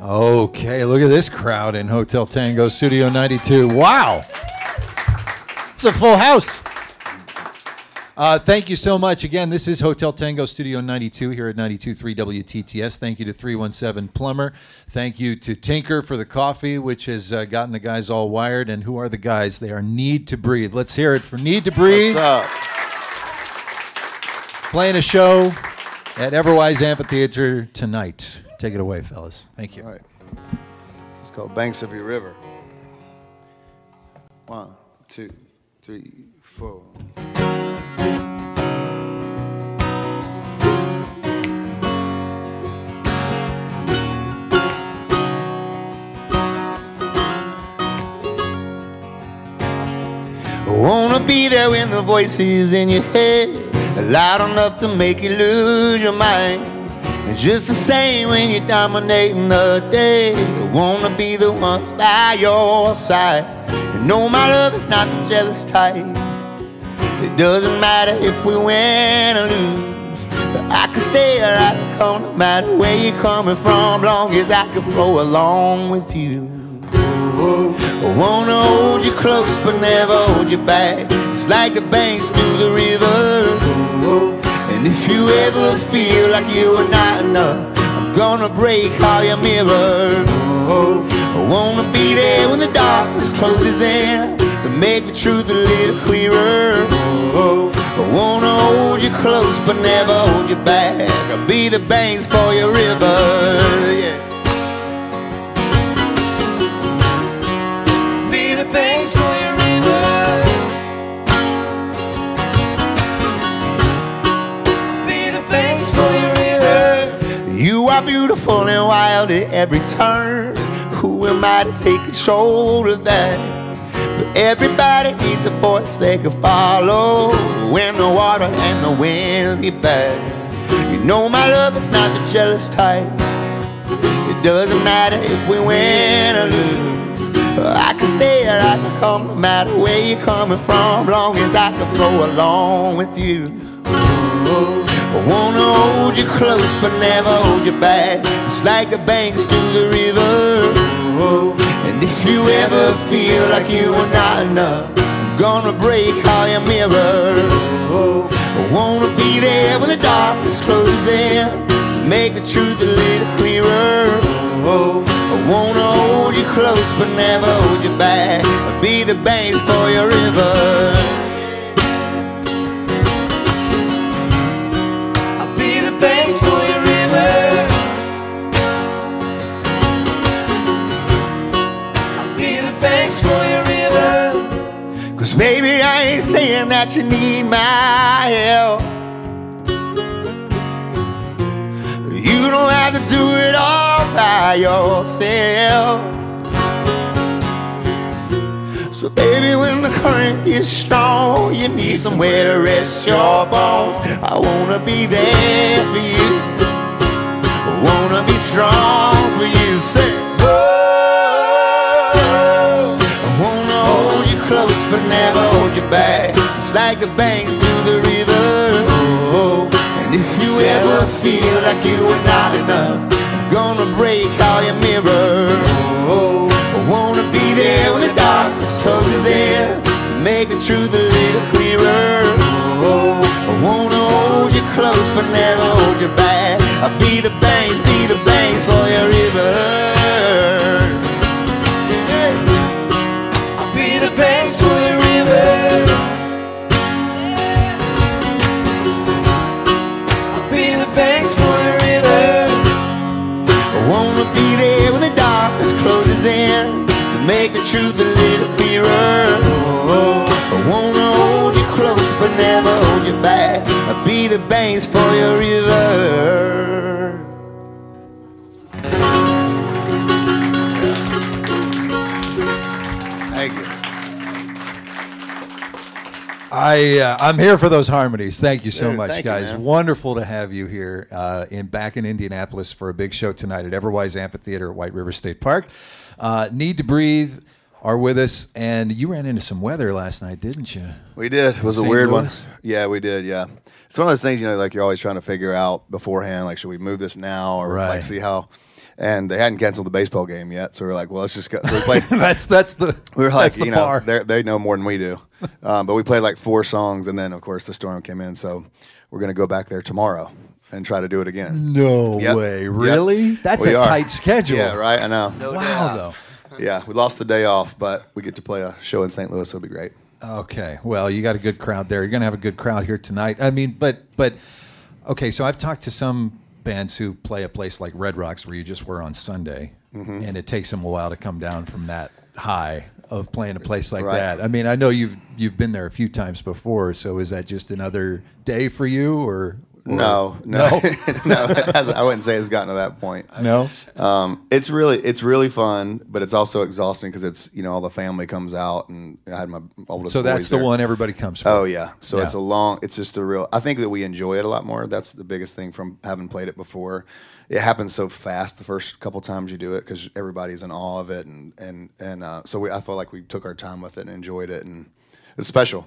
Okay, look at this crowd in Hotel Tango Studio 92. Wow. It's a full house. Uh, thank you so much. Again, this is Hotel Tango Studio 92 here at 92.3 WTTS. Thank you to 317 Plumber. Thank you to Tinker for the coffee, which has uh, gotten the guys all wired. And who are the guys? They are Needtobreathe. Let's hear it for Needtobreathe. What's up? Playing a show at Everwise Amphitheater tonight. Take it away, fellas. Thank you. All right. It's called Banks of Your River. One, two, three, four. Wanna be there when the voices in your head are loud enough to make you lose your mind. And just the same when you're dominating the day, I wanna be the ones by your side. You know my love is not the jealous type. It doesn't matter if we win or lose. But I can stay or I can come no matter where you're coming from, long as I can flow along with you. I wanna hold you close but never hold you back. It's like the banks to the river. And if you ever feel like you are not enough, I'm gonna break all your mirrors. I wanna be there when the darkness closes in to make the truth a little clearer. I wanna hold you close but never hold you back. I'll be the banks for your river. Yeah. Beautiful and wild at every turn. Who am I to take control of that? But everybody needs a voice they can follow when the water and the winds get bad. You know my love is not the jealous type. It doesn't matter if we win or lose. I can stay or I can come no matter where you're coming from, long as I can flow along with you. I wanna hold you close but never hold you back. It's like the banks to the river. And if you ever feel like you are not enough, I'm gonna break all your mirrors. I wanna be there when the darkness closes in to make the truth a little clearer. I wanna hold you close but never hold you back. I'll be the banks for your river. Saying that you need my help. You don't have to do it all by yourself. So baby, when the current is strong, you need somewhere to rest your bones. I wanna be there for you. I wanna be strong for you. Say, close but never hold you back. It's like the banks to the river. Oh, and if you ever feel like you are not enough, I'm gonna break all your mirrors. Oh, I wanna be there when the darkness closes in to make the truth a little clearer. Oh, I wanna hold you close but never hold you back. I'll be the banks, be the banks for your river. Truth a little clearer. I wanna hold you close but never hold you back. I'll be the banks for your river. Thank you. I uh, I'm here for those harmonies. Thank you so Dude, much, thank you, guys. man. Wonderful to have you here uh, in back in Indianapolis for a big show tonight at Everwise Amphitheater at White River State Park. Uh, Needtobreathe are with us, and you ran into some weather last night, didn't you? We did. It was a St. weird one. Yeah, we did. Yeah, it's one of those things you know, like you're always trying to figure out beforehand. Like, should we move this now or Right. like see how? and they hadn't canceled the baseball game yet. So we are like, well, let's just go. So we played. that's that's the we were like, that's the you know, bar. they're- know more than we do. Um, but we played like four songs, and then of course the storm came in. So we're gonna go back there tomorrow and try to do it again. No Yep. way, Yep. really? That's We a are. tight schedule. Yeah, right. I know. No Wow, doubt. though. Yeah, we lost the day off, but we get to play a show in St. Louis. It'll be great. Okay. Well, you got a good crowd there. You're going to have a good crowd here tonight. I mean, but but okay. So I've talked to some bands who play a place like Red Rocks where you just were on Sunday, Mm-hmm. and it takes them a while to come down from that high of playing a place like Right. that. I mean, I know you've you've been there a few times before. So is that just another day for you, or, No, no, no. it I wouldn't say it's gotten to that point. no? Um, it's really, it's really fun, but it's also exhausting because it's you know all the family comes out, and I had my oldest. So that's the there. one everybody comes for. Oh yeah. So Yeah. it's a long. It's just a real. I think that we enjoy it a lot more. That's the biggest thing from having played it before. It happens so fast the first couple times you do it because everybody's in awe of it, and and and uh, so we, I felt like we took our time with it and enjoyed it, and it's special.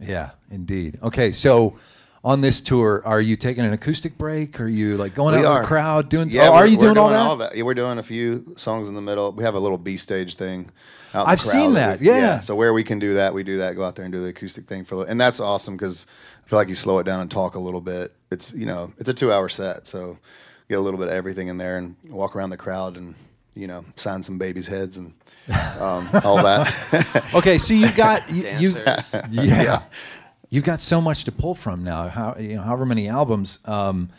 Yeah, indeed. Okay, so on this tour, are you taking an acoustic break? Are you like going We out in are. the crowd doing? Yeah, oh, are you we're doing, all that? Yeah, we're doing a few songs in the middle. We have a little B stage thing. Out I've seen crowd that, we- yeah. So where we can do that, we do that. Go out there and do the acoustic thing for a little, and that's awesome because I feel like you slow it down and talk a little bit. It's you know it's a two hour set, so get a little bit of everything in there and walk around the crowd and you know sign some babies' heads and um, all that. Okay, so you've got you, you Dancers. yeah. You've got so much to pull from now. How you know, however many albums. Um,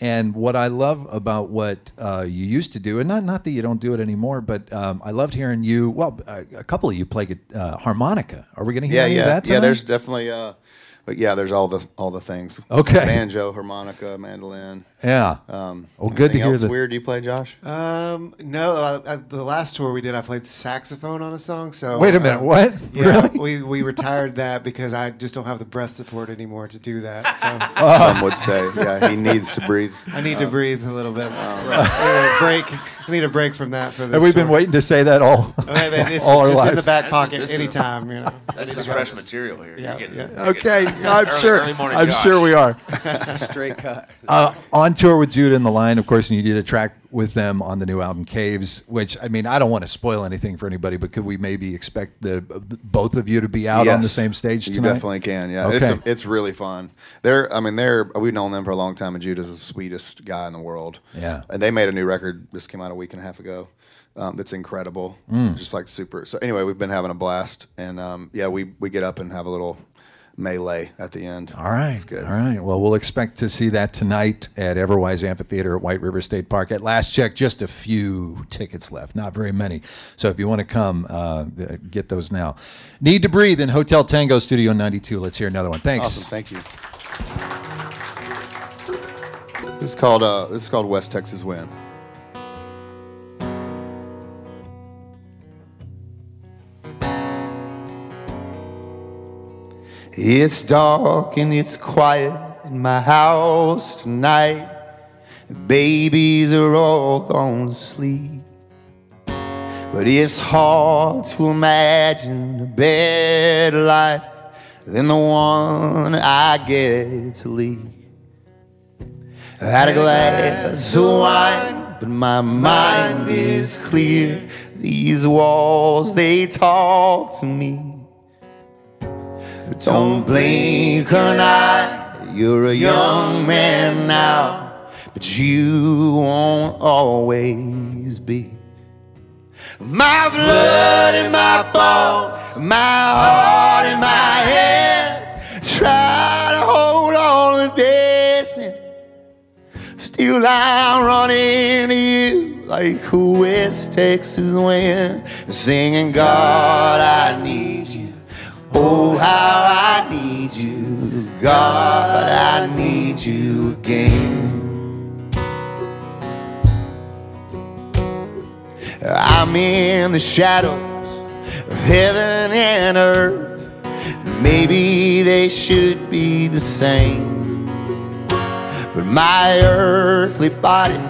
and what I love about what uh, you used to do, and not not that you don't do it anymore, but um, I loved hearing you. Well, a, a couple of you play uh, harmonica. Are we going to hear yeah, any yeah, of that? yeah. tonight? There's definitely. Uh, but yeah, there's all the all the things. Okay. Banjo, harmonica, mandolin. yeah. Um, well, good to hear else that. weird you play, Josh? Um, no, uh, the last tour we did, I played saxophone on a song. So Wait a minute, um, what? Yeah, we we retired that because I just don't have the breath support anymore to do that. So Some would say, yeah, he needs to breathe. I need to breathe a little bit. Anyway, break. I need a break from that for this. Have we been tour. waiting to say that all, Okay, but it's, all our it's just in the lives? back This is- pocket this is- anytime. You know. That's just fresh material here. Yeah, You're getting, yeah. you're Okay, getting I'm early- sure. early morning I'm Josh. sure we are. Straight cut. Uh, on tour with Judah and the Lion, of course, and you did a track with them on the new album Caves. Which I mean, I don't want to spoil anything for anybody, but could we maybe expect the both of you to be out on the same stage tonight? You definitely can. Yeah, Okay. it's it's really fun. They're, I mean, they're we've known them for a long time, and Judah's the sweetest guy in the world. Yeah. and they made a new record. Just came out a week and a half ago. Um, that's incredible. Mm. Just like super. So anyway, we've been having a blast, and um, yeah, we we get up and have a little melee at the end. All right. It's good. All right. Well, we'll expect to see that tonight at Everwise Amphitheater at White River State Park. At last check, just a few tickets left, not very many. So if you want to come, uh, get those now. Needtobreathe in Hotel Tango Studio 92. Let's hear another one. Thanks. Awesome. Thank you. This called uh, this is called West Texas Wind. It's dark and it's quiet in my house tonight. The babies are all gone to sleep. But it's hard to imagine a better life than the one I get to lead. I had a glass of wine, but my mind is clear. These walls, they talk to me. Don't blink an eye, you're a young man now, but you won't always be. My blood in my bones, my heart in my hands. Try to hold on to this, and still I'm running to you like a West Texas wind, singing, God, I need you. Oh, how I need you, God, I need you again. I'm in the shadows of heaven and earth. Maybe they should be the same. But my earthly body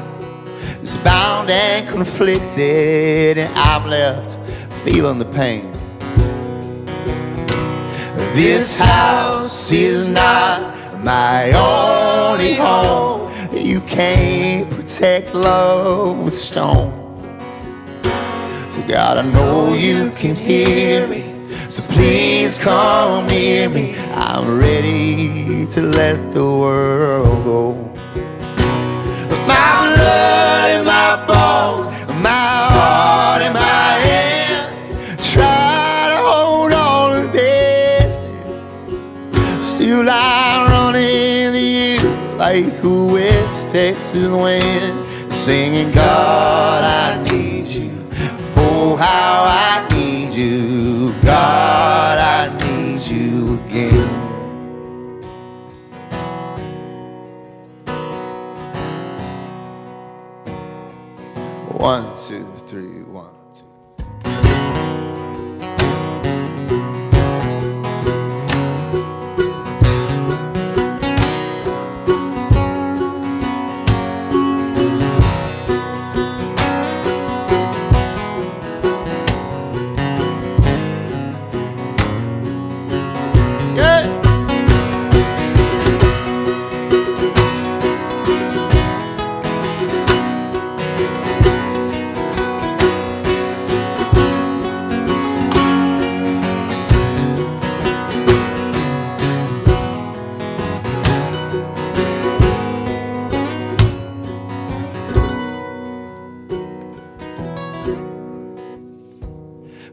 is bound and conflicted, and I'm left feeling the pain. This house is not my only home. You can't protect love with stone. So God, I know you can hear me. So please come near me. I'm ready to let the world go. But My blood and my like a West Texas wind. Singing, God, I need you. Oh, how I need you. God, I need you again. One, two, three, one,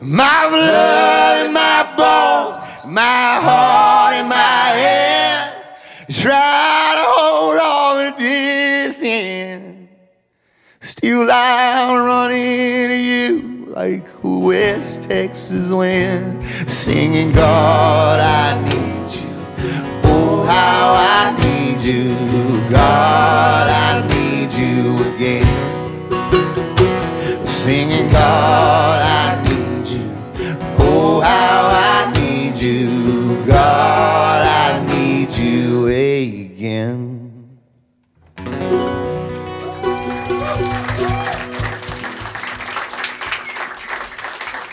My blood and my bones, my heart and my hands. Try to hold on to this end. Still I'm running to you like West Texas wind. Singing, God, I need you. Oh, how I need you.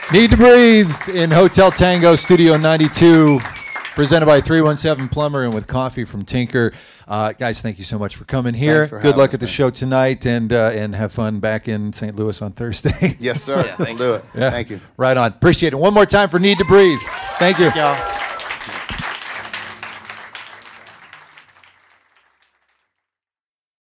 Needtobreathe in Hotel Tango Studio 92, presented by 317 Plumber and with coffee from Tinker. Uh, guys, thank you so much for coming here. For Good luck us, at the man. show tonight, and uh, and have fun back in St. Louis on Thursday. Yes, sir. we'll do it. Yeah. Thank you. Right on. Appreciate it. One more time for Needtobreathe. Thank you. Y'all.